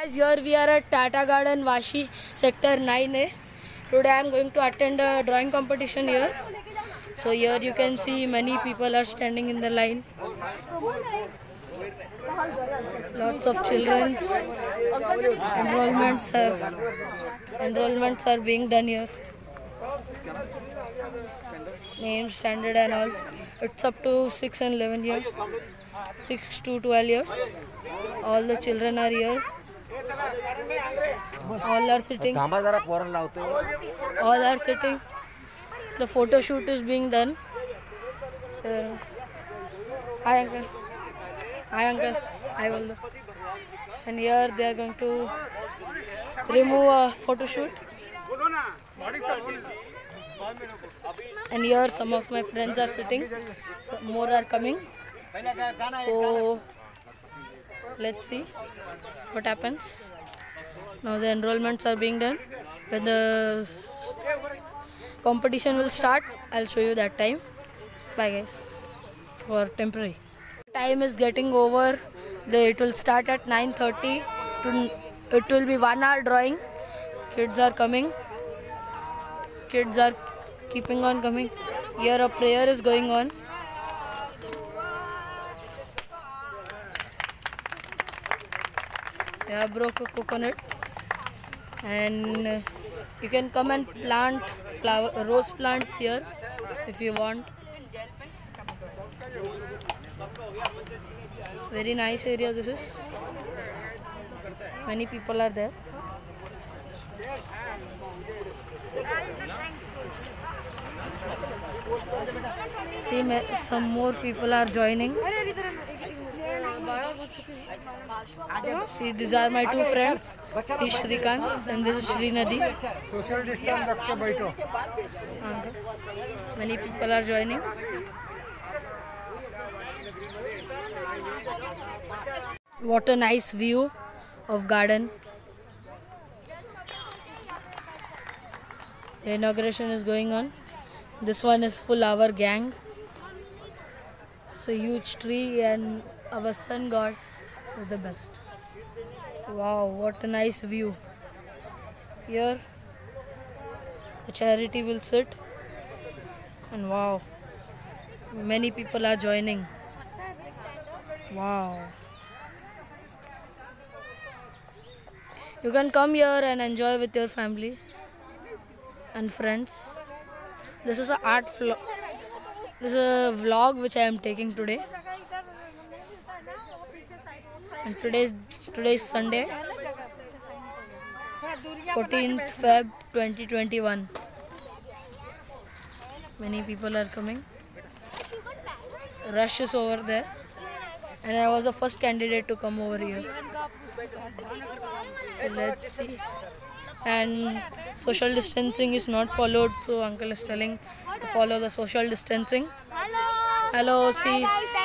Guys, here we are at Tata Garden, Vashi, Sector 9A. Today I am going to attend a drawing competition here. So here you can see many people are standing in the line. Lots of children's enrollments are enrollments are being done here. Name standard and all. It's up to 6 and 11 years. 6 to 12 years. All the children are here. All are sitting थांबा जरा पोरण लावतो all are sitting the photoshoot is being done तर hi uncle hi uncle hi बोललो and here they are going to remove a photo shoot and here some of my friends are sitting so more are coming so let's see what happens. Now the enrollments are being done. When the competition will start, I'll show you that time. Bye guys. For temporary. Time is getting over. The, it will start at 9:30. To, it will be one hour drawing. Kids are coming. Kids are keeping on coming. Here a prayer is going on. Yeah, broke a coconut. And uh, you can come and plant flower rose plants here if you want. Very nice area this is. Many people are there. See, some more people are joining. See, these are my two friends. He's Shrikant and this is Shri Nadi. Social distance, Many people are joining. What a nice view of garden. The inauguration is going on. This one is full hour gang. It's a huge tree and our sun god is the best. Wow, what a nice view. Here the charity will sit. And wow many people are joining. Wow. You can come here and enjoy with your family and friends. This is a art vlog this is a vlog which i am taking today and today is today is sunday 14th feb 2021 many people are coming. Rush is over there. And i was the first candidate to come over here. So let's see. And social distancing is not followed so uncle is telling to follow the social distancing. Hello. hello see.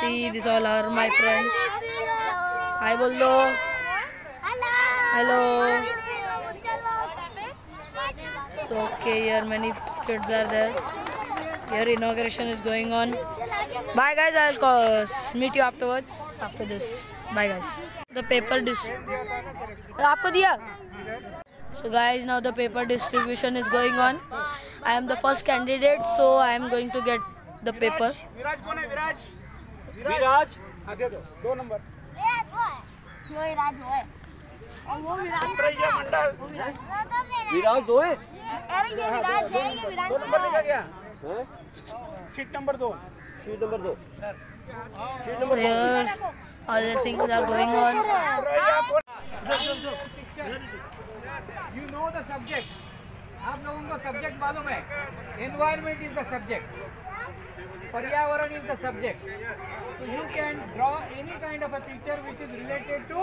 see these all are my friends Hello. hi boldo Hello. hello so okay here many kids are there here inauguration is going on bye guys i'll call, meet you afterwards after this bye guys the paper dis आपको दिया so guys now the paper distribution is going on i am the first candidate so i am going to get the paper विराज। है हाँ दे दो दो number. वो विराज वो है? वो विराज विराज मेरा विराज दो है अरे ये विराज है ये विराज दो नंबर लिखा गया सीट नंबर दो। सीट नंबर दो। so here all the things are going on. You know the subject. आप लोगों को सब्जेक्ट मालूम है. Environment is the subject पर्यावरण इज द सब्जेक्ट तो you can draw any kind of a picture which is related to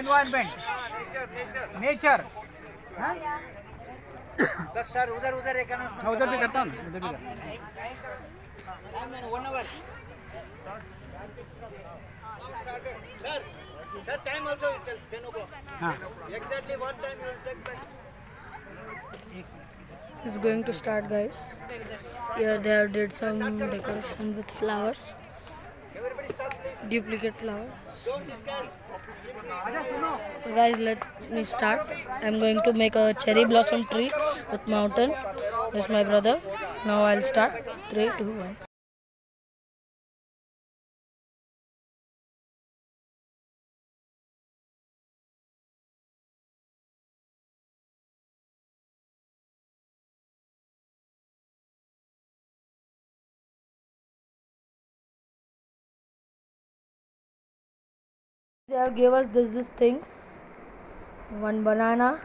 environment nature दस sir उधर उधर एक हाँ उधर भी करता हूँ ना, उधर भी करता हूँ। One hour sir sir time also ten ओ क्लॉक हाँ exactly what time you will take back it's going to start guys. Here they have did some decoration with flowers. Duplicate flowers. So guys let me start. I'm going to make a cherry blossom tree with mountain. This my brother. Now i'll start. Three two one. They have gave us this this things. One banana,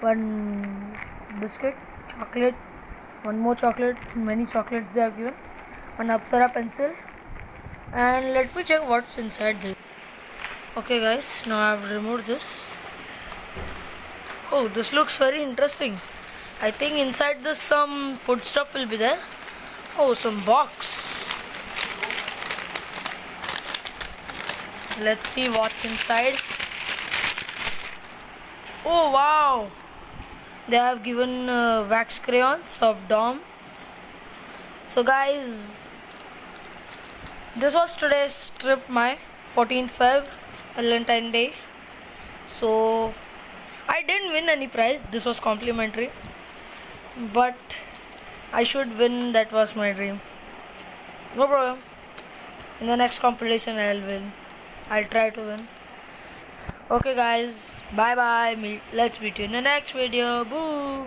one biscuit, chocolate, one more chocolate, many chocolates they have given, one Apsara pencil, and let me check what's inside this. Okay, guys, now I've removed this. Oh, this looks very interesting. I think inside this some food stuff will be there. Oh, some box. Let's see what's inside. Oh wow! They have given uh, wax crayons of Dom. So guys, this was today's trip. My 14th Feb, Valentine Day. So I didn't win any prize. This was complimentary, but I should win. That was my dream. No problem. In the next competition, I'll win. I'll try to win. Okay, guys. Bye bye. Let's meet you in the next video. Boo.